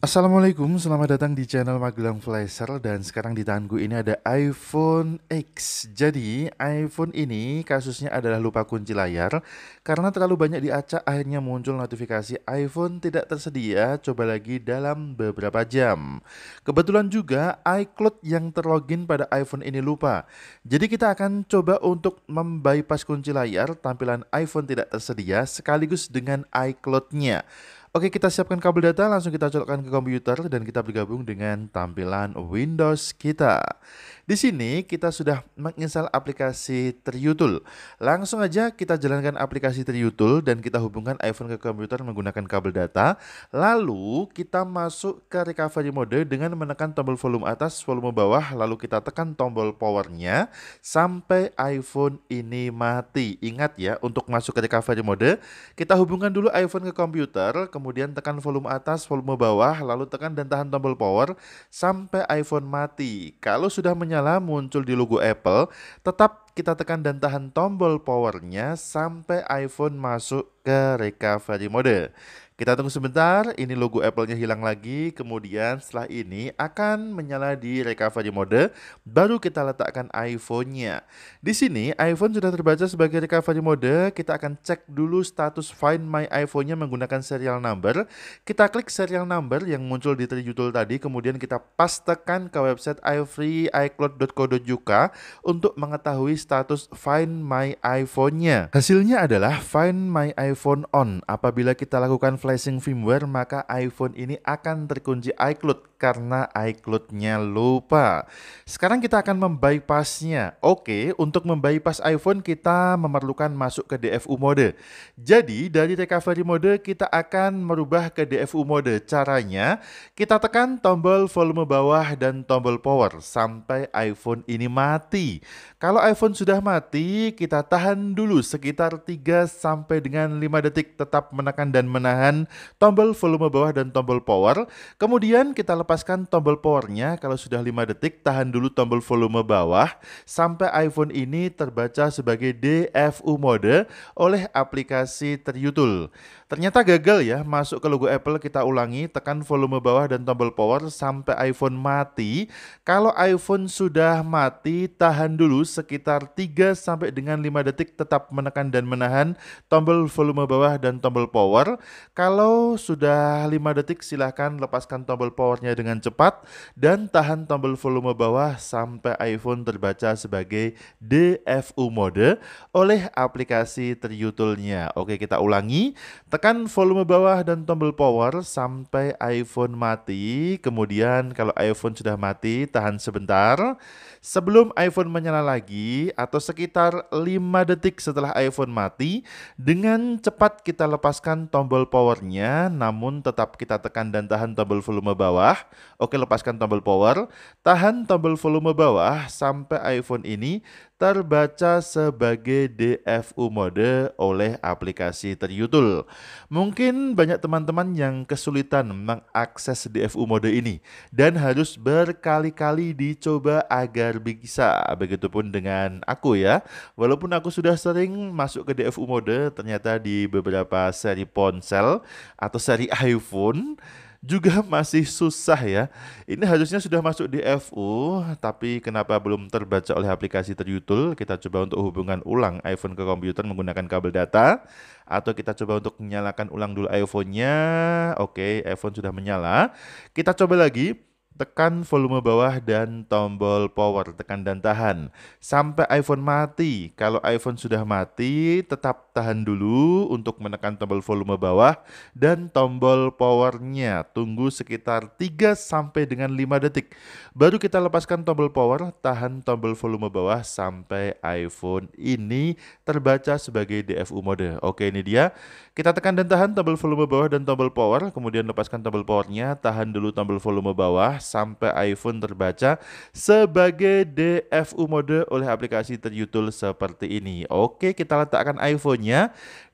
Assalamualaikum, selamat datang di channel Magelang Flasher dan sekarang di tanganku ini ada iPhone X. Jadi iPhone ini kasusnya adalah lupa kunci layar karena terlalu banyak diacak akhirnya muncul notifikasi iPhone tidak tersedia coba lagi dalam beberapa jam. Kebetulan juga iCloud yang terlogin pada iPhone ini lupa. Jadi kita akan coba untuk membypass kunci layar tampilan iPhone tidak tersedia sekaligus dengan iCloud-nya. Oke, kita siapkan kabel data, langsung kita colokkan ke komputer dan kita bergabung dengan tampilan Windows kita. Di sini kita sudah menginstal aplikasi Triutul. Langsung aja kita jalankan aplikasi Triutul dan kita hubungkan iPhone ke komputer menggunakan kabel data. Lalu kita masuk ke recovery mode dengan menekan tombol volume atas, volume bawah, lalu kita tekan tombol powernya sampai iPhone ini mati. Ingat ya, untuk masuk ke recovery mode, kita hubungkan dulu iPhone ke komputer, kemudian tekan volume atas, volume bawah, lalu tekan dan tahan tombol power sampai iPhone mati. Kalau sudah menyala nyala muncul di logo Apple, tetap kita tekan dan tahan tombol powernya sampai iPhone masuk ke recovery mode. Kita tunggu sebentar, ini logo Apple-nya hilang lagi, kemudian setelah ini akan menyala di recovery mode, baru kita letakkan iPhone-nya. Di sini iPhone sudah terbaca sebagai recovery mode, kita akan cek dulu status Find My iPhone-nya menggunakan serial number. Kita klik serial number yang muncul di Trijutul tadi, kemudian kita pastekan ke website iFreeICloud.co.uk untuk mengetahui status Find My iPhone-nya. Hasilnya adalah Find My iPhone on. Apabila kita lakukan flashing firmware maka iPhone ini akan terkunci iCloud karena iCloud-nya lupa. Sekarang kita akan membypassnya. Oke, untuk membypass iPhone kita memerlukan masuk ke DFU mode. Jadi dari recovery mode kita akan merubah ke DFU mode. Caranya kita tekan tombol volume bawah dan tombol power sampai iPhone ini mati. Kalau iPhone sudah mati, kita tahan dulu sekitar 3 sampai dengan 5 detik tetap menekan dan menahan tombol volume bawah dan tombol power. Kemudian kita lepaskan tombol powernya kalau sudah 5 detik tahan dulu tombol volume bawah sampai iPhone ini terbaca sebagai DFU mode oleh aplikasi Triutul. Ternyata gagal ya masuk ke logo Apple kita ulangi tekan volume bawah dan tombol power sampai iPhone mati. Kalau iPhone sudah mati tahan dulu sekitar 3 sampai dengan 5 detik tetap menekan dan menahan tombol volume bawah dan tombol power. Kalau sudah 5 detik silahkan lepaskan tombol powernya dengan cepat dan tahan tombol volume bawah sampai iPhone terbaca sebagai DFU mode oleh aplikasi Triutulnya. Oke kita ulangi tekan volume bawah dan tombol power sampai iPhone mati. Kemudian kalau iPhone sudah mati, tahan sebentar. Sebelum iPhone menyala lagi atau sekitar 5 detik setelah iPhone mati, dengan cepat kita lepaskan tombol powernya, namun tetap kita tekan dan tahan tombol volume bawah. Oke, lepaskan tombol power, tahan tombol volume bawah sampai iPhone ini terbaca sebagai DFU mode oleh aplikasi Triutul. Mungkin banyak teman-teman yang kesulitan mengakses DFU mode ini dan harus berkali-kali dicoba agar bisa. Begitupun dengan aku ya. Walaupun aku sudah sering masuk ke DFU mode, ternyata di beberapa seri ponsel atau seri iPhone juga masih susah ya. Ini harusnya sudah masuk di FU, tapi kenapa belum terbaca oleh aplikasi Triutul? Kita coba untuk hubungan ulang iPhone ke komputer menggunakan kabel data, atau kita coba untuk menyalakan ulang dulu iPhone-nya. Oke, iPhone sudah menyala. Kita coba lagi tekan volume bawah dan tombol power, tekan dan tahan sampai iPhone mati. Kalau iPhone sudah mati, tetap tahan dulu untuk menekan tombol volume bawah dan tombol powernya. Tunggu sekitar 3 sampai dengan 5 detik. Baru kita lepaskan tombol power, tahan tombol volume bawah sampai iPhone ini terbaca sebagai DFU mode. Oke, ini dia. Kita tekan dan tahan tombol volume bawah dan tombol power, kemudian lepaskan tombol powernya, tahan dulu tombol volume bawah sampai iPhone terbaca sebagai DFU mode oleh aplikasi Triutul seperti ini. Oke, kita letakkan iPhone-nya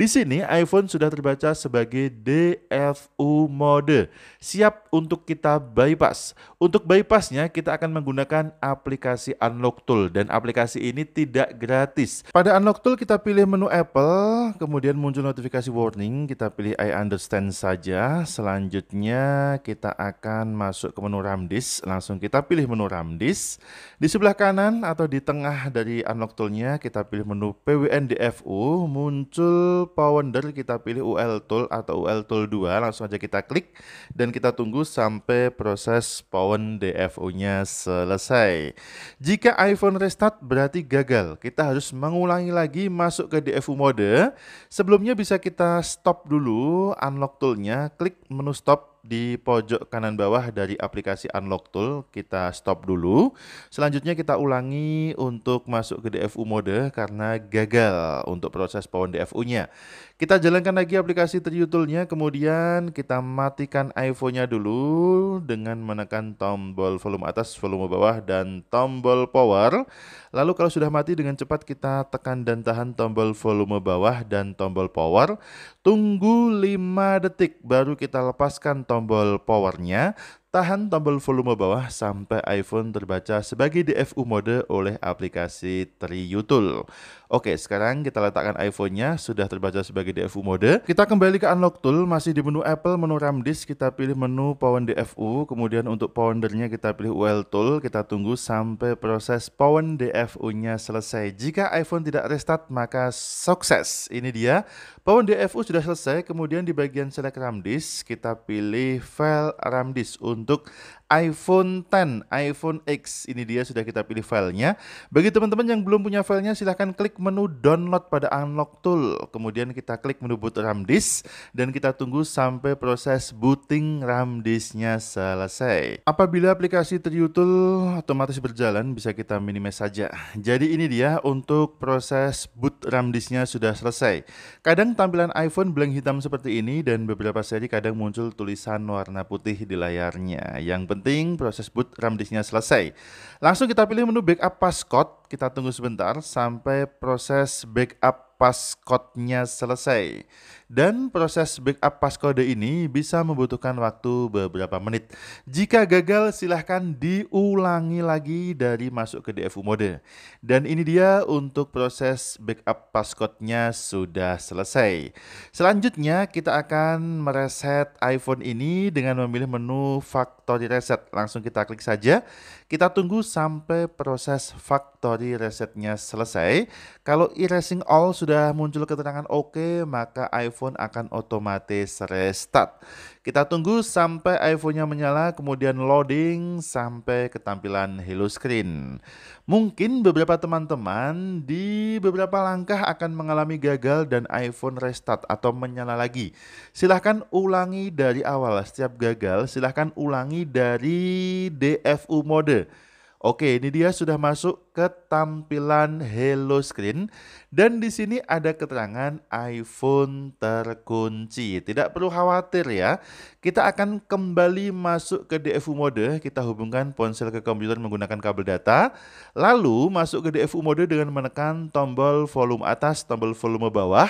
Di sini iPhone sudah terbaca sebagai DFU mode, siap untuk kita bypass. Untuk bypassnya kita akan menggunakan aplikasi Unlock Tool dan aplikasi ini tidak gratis. Pada Unlock Tool kita pilih menu Apple, kemudian muncul notifikasi warning, kita pilih I understand saja. Selanjutnya kita akan masuk ke menu Ramdis, langsung kita pilih menu Ramdis. Di sebelah kanan atau di tengah dari Unlock Tool-nya kita pilih menu PWN DFU, muncul Powender kita pilih UL Tool atau UL Tool 2 langsung aja kita klik dan kita tunggu sampai proses Powen DFU-nya selesai. Jika iPhone restart berarti gagal. Kita harus mengulangi lagi masuk ke DFU mode. Sebelumnya bisa kita stop dulu unlock tool-nya, klik menu stop di pojok kanan bawah dari aplikasi Unlock Tool kita stop dulu. Selanjutnya kita ulangi untuk masuk ke DFU mode karena gagal untuk proses power DFU-nya. Kita jalankan lagi aplikasi Trio Tool-nya, kemudian kita matikan iPhone-nya dulu dengan menekan tombol volume atas, volume bawah, dan tombol power. Lalu kalau sudah mati dengan cepat kita tekan dan tahan tombol volume bawah dan tombol power. Tunggu 5 detik baru kita lepaskan tombol powernya tahan tombol volume bawah sampai iPhone terbaca sebagai DFU mode oleh aplikasi Triutul. Oke, sekarang kita letakkan iPhone-nya sudah terbaca sebagai DFU mode. Kita kembali ke Unlock Tool, masih di menu Apple, menu RAM Disk, kita pilih menu Power DFU, kemudian untuk Powernya kita pilih UL Tool, kita tunggu sampai proses Power DFU-nya selesai. Jika iPhone tidak restart, maka sukses. Ini dia, Power DFU sudah selesai, kemudian di bagian select RAM Disk, kita pilih file RAM Disk untuk iPhone 10, iPhone X. Ini dia sudah kita pilih filenya. Bagi teman-teman yang belum punya filenya silahkan klik menu download pada unlock tool. Kemudian kita klik menu boot RAM disk dan kita tunggu sampai proses booting RAM disknya selesai. Apabila aplikasi Triutul otomatis berjalan bisa kita minimize saja. Jadi ini dia untuk proses boot RAM disknya sudah selesai. Kadang tampilan iPhone blank hitam seperti ini dan beberapa seri kadang muncul tulisan warna putih di layarnya. Yang penting penting proses boot RAM disknya selesai. Langsung kita pilih menu backup passcode, kita tunggu sebentar sampai proses backup passcode-nya selesai. Dan proses backup passcode ini bisa membutuhkan waktu beberapa menit. Jika gagal silahkan diulangi lagi dari masuk ke DFU mode. Dan ini dia untuk proses backup passcode-nya sudah selesai. Selanjutnya kita akan mereset iPhone ini dengan memilih menu factory reset. Langsung kita klik saja. Kita tunggu sampai proses factory resetnya selesai. Kalau erasing all sudah sudah muncul keterangan oke, okay, maka iPhone akan otomatis restart. Kita tunggu sampai iPhone-nya menyala, kemudian loading sampai ketampilan hello screen. Mungkin beberapa teman-teman di beberapa langkah akan mengalami gagal dan iPhone restart atau menyala lagi. Silahkan ulangi dari awal. Setiap gagal, silahkan ulangi dari DFU mode. Oke, ini dia sudah masuk ke tampilan hello screen dan di sini ada keterangan iPhone terkunci. Tidak perlu khawatir ya. Kita akan kembali masuk ke DFU mode, kita hubungkan ponsel ke komputer menggunakan kabel data, lalu masuk ke DFU mode dengan menekan tombol volume atas, tombol volume bawah.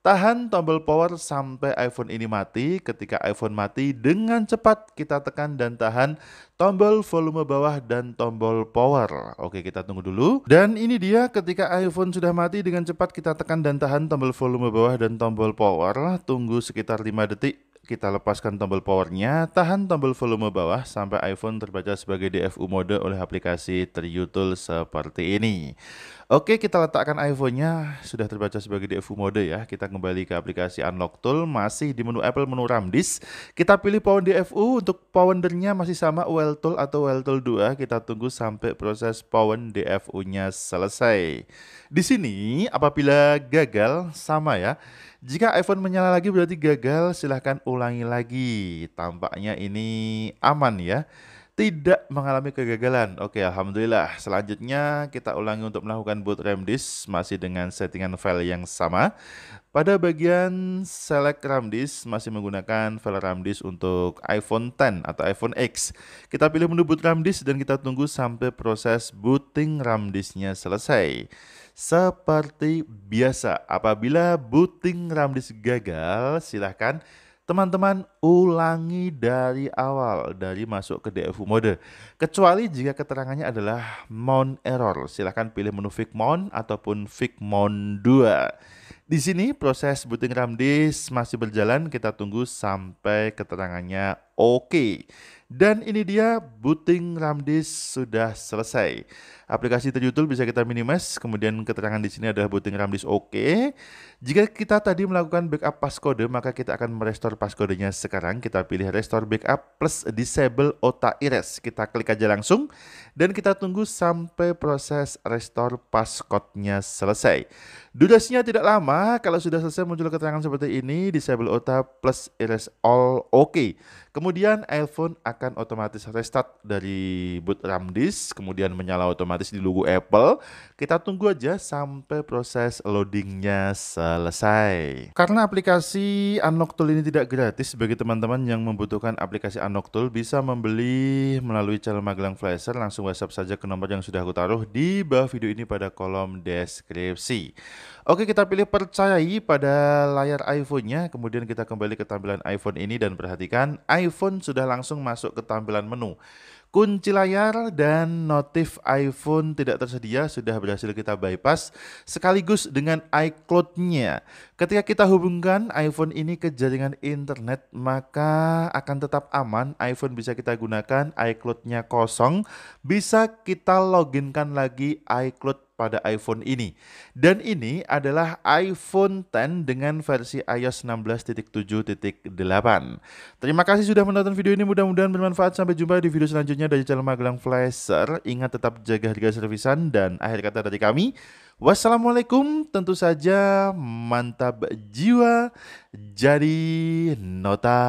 Tahan tombol power sampai iPhone ini mati. Ketika iPhone mati, dengan cepat kita tekan dan tahan tombol volume bawah dan tombol power. Oke, kita tunggu dulu. Dan ini dia ketika iPhone sudah mati, dengan cepat kita tekan dan tahan tombol volume bawah dan tombol power. Tunggu sekitar 5 detik kita lepaskan tombol powernya, tahan tombol volume bawah sampai iPhone terbaca sebagai DFU mode oleh aplikasi Triutul seperti ini. Oke, kita letakkan iPhone-nya sudah terbaca sebagai DFU mode ya. Kita kembali ke aplikasi Unlock Tool, masih di menu Apple menu RAM disk. Kita pilih Power DFU untuk powernya masih sama UL Tool atau UL Tool 2. Kita tunggu sampai proses Power DFU-nya selesai. Di sini apabila gagal sama ya. Jika iPhone menyala lagi berarti gagal, silahkan ulangi lagi. Tampaknya ini aman ya. Tidak mengalami kegagalan. Oke, alhamdulillah. Selanjutnya kita ulangi untuk melakukan boot RAM disk masih dengan settingan file yang sama. Pada bagian select RAM disk masih menggunakan file RAM disk untuk iPhone 10 atau iPhone X. Kita pilih menu boot RAM disk dan kita tunggu sampai proses booting RAM disknya selesai. Seperti biasa, apabila booting RAM disk gagal, silahkan Teman-teman ulangi dari awal dari masuk ke DFU mode. Kecuali jika keterangannya adalah mount error. Silahkan pilih menu Figmon ataupun Figmon 2. Di sini proses booting RAM disk masih berjalan. Kita tunggu sampai keterangannya oke. Dan ini dia booting RAM disk sudah selesai. Aplikasi terjutul bisa kita minimize, kemudian keterangan di sini adalah booting RAM disk oke. Okay. Jika kita tadi melakukan backup passcode, maka kita akan merestore passcodenya sekarang. Kita pilih restore backup plus disable OTA erase. Kita klik aja langsung dan kita tunggu sampai proses restore passcode-nya selesai. Durasinya tidak lama, kalau sudah selesai muncul keterangan seperti ini, disable OTA plus erase all oke. Okay. Kemudian iPhone akan otomatis restart dari boot RAM disk, kemudian menyala otomatis di logo Apple. Kita tunggu aja sampai proses loadingnya selesai. Karena aplikasi Unlock Tool ini tidak gratis, bagi teman-teman yang membutuhkan aplikasi Unlock Tool bisa membeli melalui channel Magelang Flasher. Langsung WhatsApp saja ke nomor yang sudah aku taruh di bawah video ini pada kolom deskripsi. Oke, kita pilih percayai pada layar iPhone-nya, kemudian kita kembali ke tampilan iPhone ini dan perhatikan iPhone sudah langsung masuk ke tampilan menu. Kunci layar dan notif iPhone tidak tersedia sudah berhasil kita bypass sekaligus dengan iCloud-nya. Ketika kita hubungkan iPhone ini ke jaringan internet maka akan tetap aman. iPhone bisa kita gunakan, iCloud-nya kosong, bisa kita loginkan lagi iCloud pada iPhone ini. Dan ini adalah iPhone 10 dengan versi iOS 16.7.8. Terima kasih sudah menonton video ini, mudah-mudahan bermanfaat. Sampai jumpa di video selanjutnya dari channel Magelang Flasher. Ingat tetap jaga harga servisan dan akhir kata dari kami. Wassalamualaikum, tentu saja mantap jiwa jadi nota.